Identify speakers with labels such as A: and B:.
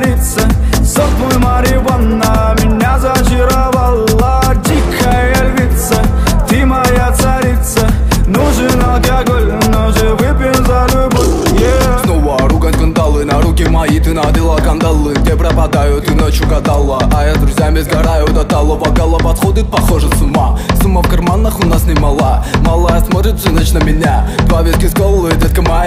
A: львица Сок мой Мариванна Меня зачаровала Дикая львица. Ты моя царица Нужен алкоголь Но же выпьем за любовь yeah.
B: Снова ругань скандалы На руки мои ты надела кандалы. Где пропадаю, ты ночью гадала А я с друзьями сгораю до талого Голова подходит, похоже, с ума. Сумма в карманах у нас немала. Малая смотрит всю ночь на меня. Два виски с колы, детка моя.